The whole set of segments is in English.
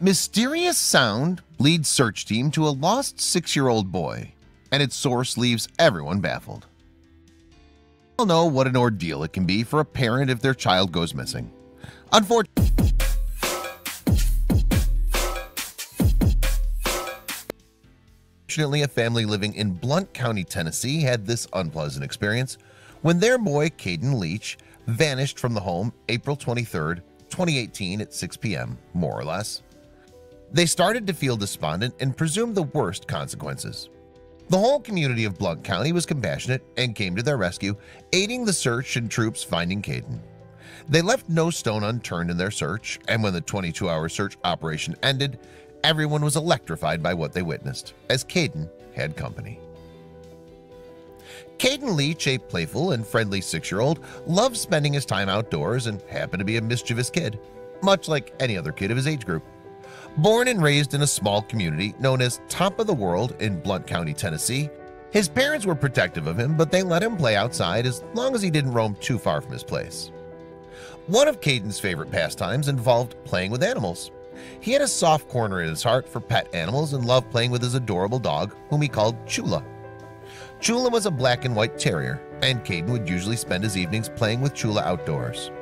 Mysterious sound leads search team to a lost six-year-old boy, and its source leaves everyone baffled. You'll know what an ordeal it can be for a parent if their child goes missing. Unfortunately, Fortunately, a family living in Blount County, Tennessee had this unpleasant experience when their boy Caden Leach vanished from the home April 23, 2018 at 6 p.m., more or less. They started to feel despondent and presumed the worst consequences. The whole community of Blount County was compassionate and came to their rescue, aiding the search and troops finding Caden. They left no stone unturned in their search, and when the 22-hour search operation ended, everyone was electrified by what they witnessed, as Caden had company. Caden Leach, a playful and friendly six-year-old, loved spending his time outdoors and happened to be a mischievous kid, much like any other kid of his age group. Born and raised in a small community known as Top of the World in Blount County, Tennessee, his parents were protective of him, but they let him play outside as long as he didn't roam too far from his place. One of Caden's favorite pastimes involved playing with animals. He had a soft corner in his heart for pet animals and loved playing with his adorable dog, whom he called Chula. Chula was a black and white terrier, and Caden would usually spend his evenings playing with Chula outdoors.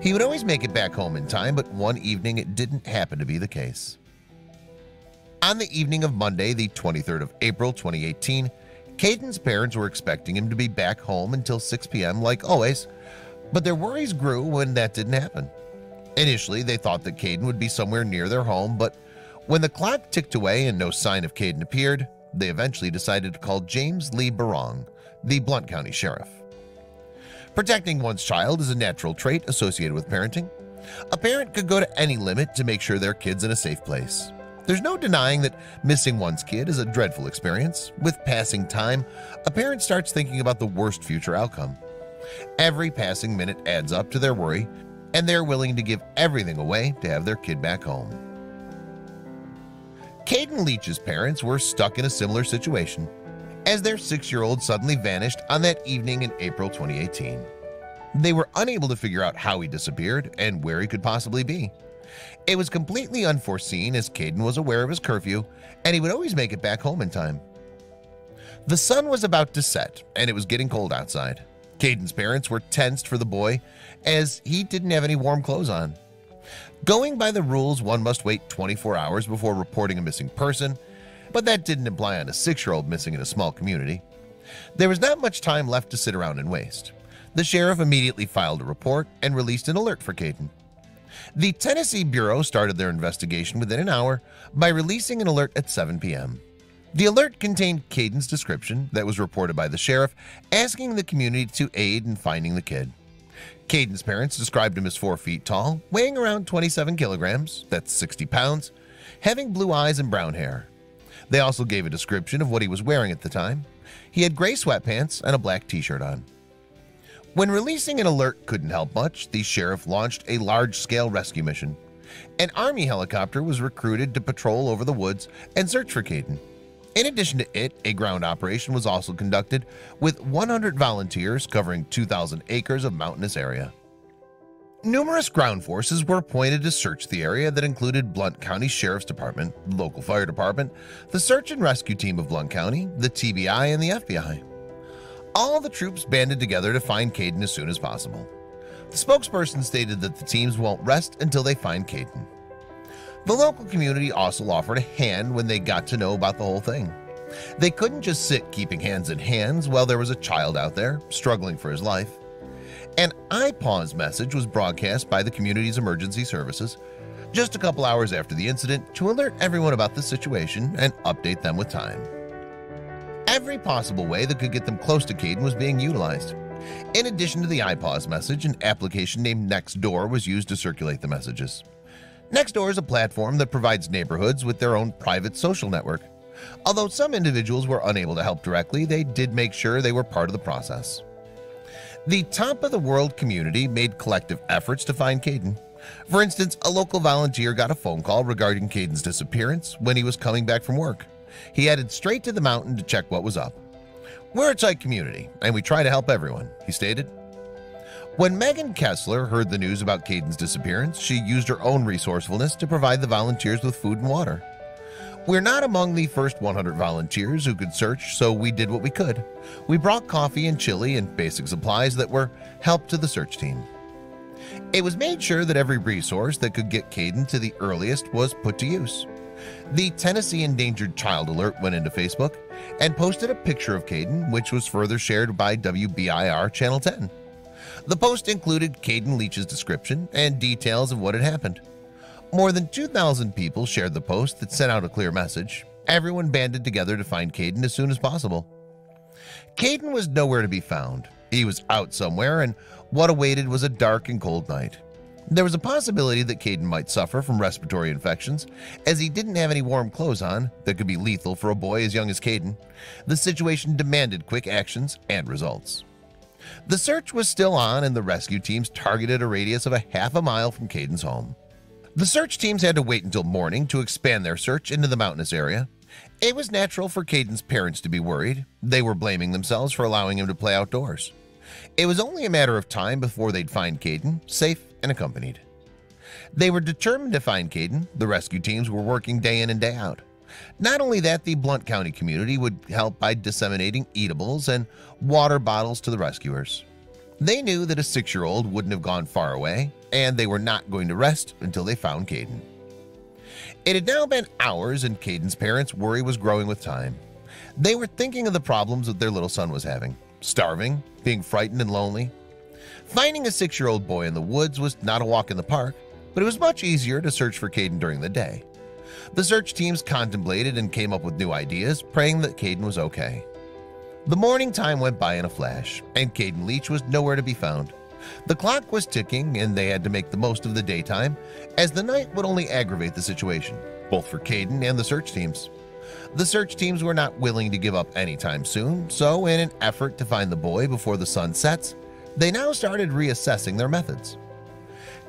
He would always make it back home in time, but one evening it didn't happen to be the case. On the evening of Monday, the 23rd of April 2018, Caden's parents were expecting him to be back home until 6 p.m. like always, but their worries grew when that didn't happen. Initially, they thought that Caden would be somewhere near their home, but when the clock ticked away and no sign of Caden appeared, they eventually decided to call James Lee Berrong, the Blount County Sheriff. Protecting one's child is a natural trait associated with parenting. A parent could go to any limit to make sure their kid's in a safe place. There's no denying that missing one's kid is a dreadful experience. With passing time, a parent starts thinking about the worst future outcome. Every passing minute adds up to their worry, and they're willing to give everything away to have their kid back home. Caden Leach's parents were stuck in a similar situation as their six-year-old suddenly vanished on that evening in April 2018. They were unable to figure out how he disappeared and where he could possibly be. It was completely unforeseen as Caden was aware of his curfew and he would always make it back home in time. The sun was about to set and it was getting cold outside. Caden's parents were tensed for the boy as he didn't have any warm clothes on. Going by the rules, one must wait 24 hours before reporting a missing person, but that didn't imply on a six-year-old missing in a small community. There was not much time left to sit around and waste. The sheriff immediately filed a report and released an alert for Caden. The Tennessee Bureau started their investigation within an hour by releasing an alert at 7 p.m. The alert contained Caden's description that was reported by the sheriff asking the community to aid in finding the kid. Caden's parents described him as 4 feet tall, weighing around 27 kilograms, that's 60 pounds, having blue eyes and brown hair. They also gave a description of what he was wearing at the time. He had gray sweatpants and a black t-shirt on. When releasing an alert couldn't help much, the sheriff launched a large-scale rescue mission. An Army helicopter was recruited to patrol over the woods and search for Caden. In addition to it, a ground operation was also conducted with 100 volunteers covering 2,000 acres of mountainous area. Numerous ground forces were appointed to search the area that included Blount County Sheriff's Department, local fire department, the search and rescue team of Blount County, the TBI, and the FBI. All the troops banded together to find Caden as soon as possible. The spokesperson stated that the teams won't rest until they find Caden. The local community also offered a hand when they got to know about the whole thing. They couldn't just sit keeping hands in hands while there was a child out there struggling for his life. An IPAWS message was broadcast by the community's emergency services just a couple hours after the incident to alert everyone about the situation and update them with time. Every possible way that could get them close to Caden was being utilized. In addition to the IPAWS message, an application named Nextdoor was used to circulate the messages. Nextdoor is a platform that provides neighborhoods with their own private social network. Although some individuals were unable to help directly, they did make sure they were part of the process. The top of the world community made collective efforts to find Caden. For instance, a local volunteer got a phone call regarding Caden's disappearance when he was coming back from work. He headed straight to the mountain to check what was up. We're a tight community, and we try to help everyone, he stated. When Megan Kessler heard the news about Caden's disappearance, she used her own resourcefulness to provide the volunteers with food and water. We're not among the first 100 volunteers who could search, so we did what we could. We brought coffee and chili and basic supplies that were help to the search team. It was made sure that every resource that could get Caden to the earliest was put to use. The Tennessee Endangered Child Alert went into Facebook and posted a picture of Caden, which was further shared by WBIR Channel 10. The post included Caden Leach's description and details of what had happened. More than 2,000 people shared the post that sent out a clear message. Everyone banded together to find Caden as soon as possible. Caden was nowhere to be found. He was out somewhere, and what awaited was a dark and cold night. There was a possibility that Caden might suffer from respiratory infections, as he didn't have any warm clothes on that could be lethal for a boy as young as Caden. The situation demanded quick actions and results. The search was still on and the rescue teams targeted a radius of a half a mile from Caden's home. The search teams had to wait until morning to expand their search into the mountainous area. It was natural for Caden's parents to be worried. They were blaming themselves for allowing him to play outdoors. It was only a matter of time before they'd find Caden, safe and accompanied. They were determined to find Caden. The rescue teams were working day in and day out. Not only that, the Blount County community would help by disseminating eatables and water bottles to the rescuers. They knew that a six-year-old wouldn't have gone far away, and they were not going to rest until they found Caden. It had now been hours, and Caden's parents' worry was growing with time. They were thinking of the problems that their little son was having starving, being frightened and lonely. Finding a six-year-old boy in the woods was not a walk in the park, but it was much easier to search for Caden during the day. The search teams contemplated and came up with new ideas, praying that Caden was okay. The morning time went by in a flash, and Caden Leach was nowhere to be found. The clock was ticking, and they had to make the most of the daytime, as the night would only aggravate the situation, both for Caden and the search teams. The search teams were not willing to give up anytime soon, so in an effort to find the boy before the sun sets, they now started reassessing their methods.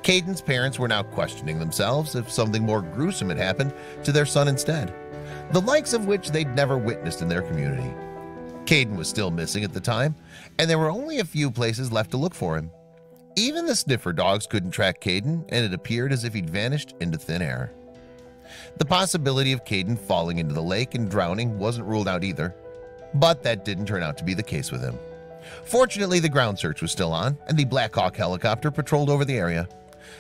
Caden's parents were now questioning themselves if something more gruesome had happened to their son instead, the likes of which they'd never witnessed in their community. Caden was still missing at the time, and there were only a few places left to look for him. Even the sniffer dogs couldn't track Caden, and it appeared as if he'd vanished into thin air. The possibility of Caden falling into the lake and drowning wasn't ruled out either, but that didn't turn out to be the case with him. Fortunately, the ground search was still on, and the Black Hawk helicopter patrolled over the area.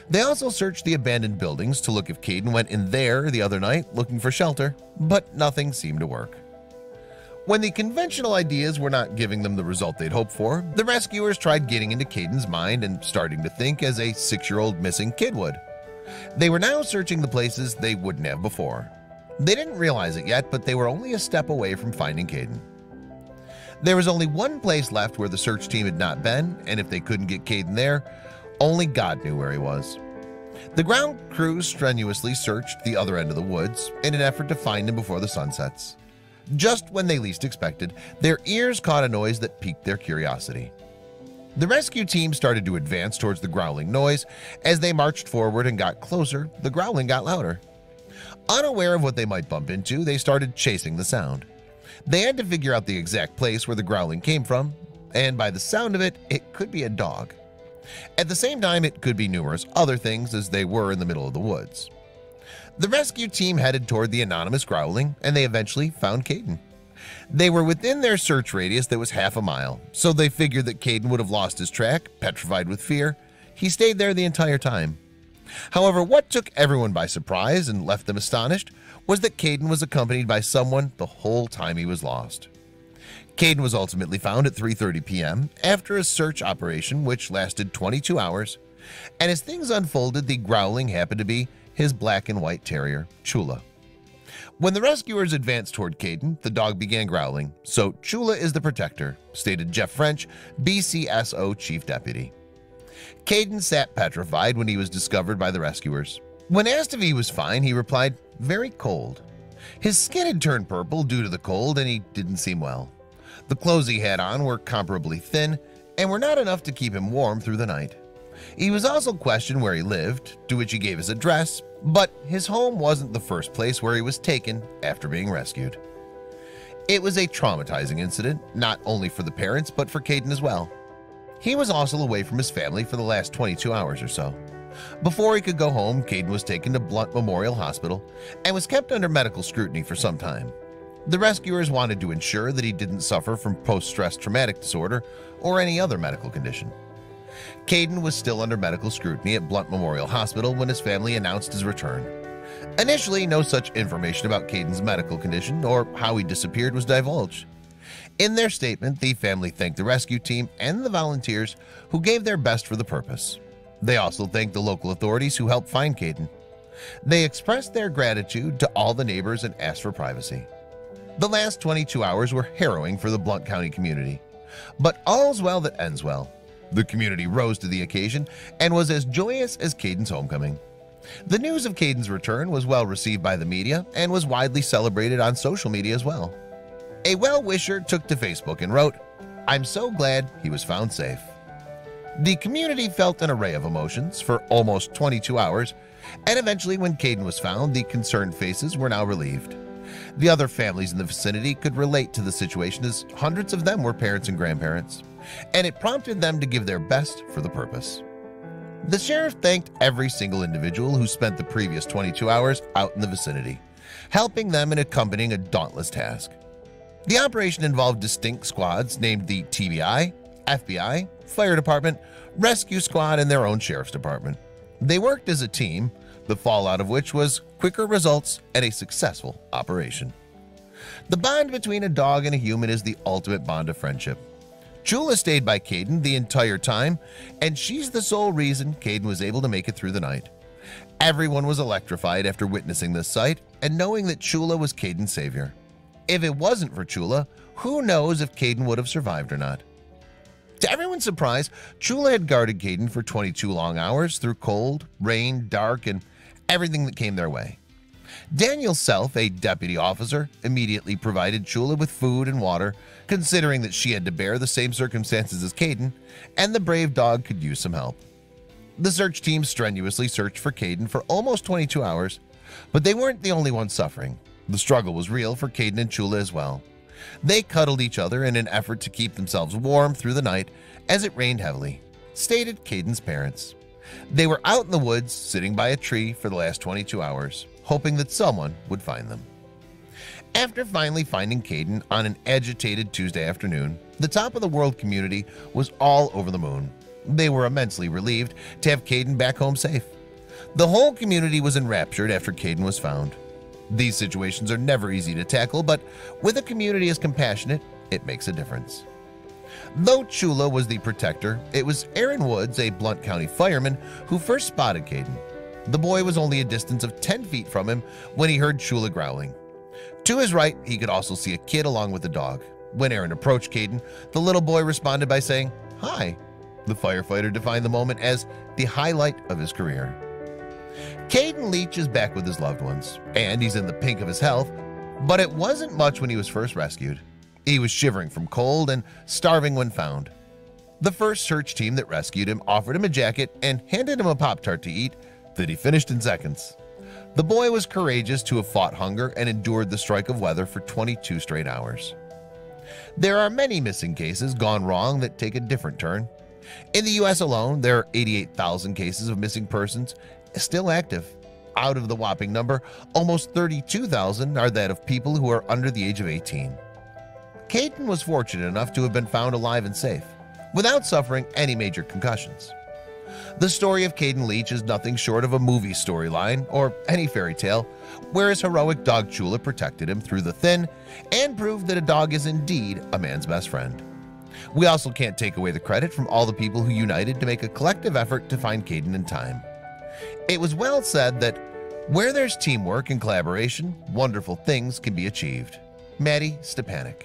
They also searched the abandoned buildings to look if Caden went in there the other night looking for shelter, but nothing seemed to work. When the conventional ideas were not giving them the result they'd hoped for, the rescuers tried getting into Caden's mind and starting to think as a six-year-old missing kid would. They were now searching the places they wouldn't have before. They didn't realize it yet, but they were only a step away from finding Caden. There was only one place left where the search team had not been, and if they couldn't get Caden there, only God knew where he was. The ground crew strenuously searched the other end of the woods in an effort to find him before the sun sets. Just when they least expected, their ears caught a noise that piqued their curiosity. The rescue team started to advance towards the growling noise. As they marched forward and got closer, the growling got louder. Unaware of what they might bump into, they started chasing the sound. They had to figure out the exact place where the growling came from, and by the sound of it, it could be a dog. At the same time, it could be numerous other things as they were in the middle of the woods. The rescue team headed toward the anonymous growling, and they eventually found Caden. They were within their search radius that was half a mile, so they figured that Caden would have lost his track, petrified with fear. He stayed there the entire time. However, what took everyone by surprise and left them astonished was that Caden was accompanied by someone the whole time he was lost. Caden was ultimately found at 3.30 p.m. after a search operation which lasted 22 hours, and as things unfolded, the growling happened to be his black and white terrier, Chula. When the rescuers advanced toward Caden, the dog began growling, so Chula is the protector, stated Jeff French, BCSO Chief Deputy. Caden sat petrified when he was discovered by the rescuers. When asked if he was fine, he replied, very cold. His skin had turned purple due to the cold and he didn't seem well. The clothes he had on were comparably thin and were not enough to keep him warm through the night. He was also questioned where he lived, to which he gave his address, but his home wasn't the first place where he was taken after being rescued. It was a traumatizing incident, not only for the parents but for Caden as well. He was also away from his family for the last 22 hours or so. Before he could go home, Caden was taken to Blount Memorial Hospital and was kept under medical scrutiny for some time. The rescuers wanted to ensure that he didn't suffer from post-stress traumatic disorder or any other medical condition. Caden was still under medical scrutiny at Blount Memorial Hospital when his family announced his return. Initially, no such information about Caden's medical condition or how he disappeared was divulged. In their statement, the family thanked the rescue team and the volunteers who gave their best for the purpose. They also thanked the local authorities who helped find Caden. They expressed their gratitude to all the neighbors and asked for privacy. The last 22 hours were harrowing for the Blount County community. But all's well that ends well. The community rose to the occasion and was as joyous as Caden's homecoming. The news of Caden's return was well received by the media and was widely celebrated on social media as well. A well-wisher took to Facebook and wrote, I'm so glad he was found safe. The community felt an array of emotions for almost 22 hours, and eventually when Caden was found, the concerned faces were now relieved. The other families in the vicinity could relate to the situation as hundreds of them were parents and grandparents, and it prompted them to give their best for the purpose. The sheriff thanked every single individual who spent the previous 22 hours out in the vicinity, helping them in accompanying a dauntless task. The operation involved distinct squads named the TBI, FBI, Fire Department, Rescue Squad, and their own Sheriff's Department. They worked as a team, the fallout of which was quicker results and a successful operation. The bond between a dog and a human is the ultimate bond of friendship. Chula stayed by Caden the entire time, and she's the sole reason Caden was able to make it through the night. Everyone was electrified after witnessing this sight and knowing that Chula was Caden's savior. If it wasn't for Chula, who knows if Caden would have survived or not. To everyone's surprise, Chula had guarded Caden for 22 long hours through cold, rain, dark, and everything that came their way. Daniel Self, a deputy officer, immediately provided Chula with food and water, considering that she had to bear the same circumstances as Caden, and the brave dog could use some help. The search team strenuously searched for Caden for almost 22 hours, but they weren't the only ones suffering. The struggle was real for Caden and Chula as well. They cuddled each other in an effort to keep themselves warm through the night as it rained heavily, stated Caden's parents. They were out in the woods sitting by a tree for the last 22 hours, hoping that someone would find them. After finally finding Caden on an agitated Tuesday afternoon, the top of the world community was all over the moon. They were immensely relieved to have Caden back home safe. The whole community was enraptured after Caden was found. These situations are never easy to tackle, but with a community as compassionate, it makes a difference. Though Chula was the protector, it was Aaron Woods, a Blount County fireman, who first spotted Caden. The boy was only a distance of 10 feet from him when he heard Chula growling. To his right, he could also see a kid along with a dog. When Aaron approached Caden, the little boy responded by saying, Hi. The firefighter defined the moment as the highlight of his career. Caden Leach is back with his loved ones, and he's in the pink of his health, but it wasn't much when he was first rescued. He was shivering from cold and starving when found. The first search team that rescued him offered him a jacket and handed him a Pop-Tart to eat that he finished in seconds. The boy was courageous to have fought hunger and endured the strike of weather for 22 straight hours. There are many missing cases gone wrong that take a different turn. In the US alone, there are 88,000 cases of missing persons still active. Out of the whopping number, almost 32,000 are that of people who are under the age of 18. Caden was fortunate enough to have been found alive and safe, without suffering any major concussions. The story of Caden Leach is nothing short of a movie storyline or any fairy tale, where his heroic dog Chula protected him through the thin and proved that a dog is indeed a man's best friend. We also can't take away the credit from all the people who united to make a collective effort to find Caden in time. It was well said that where there's teamwork and collaboration, wonderful things can be achieved. Mattie Stepanek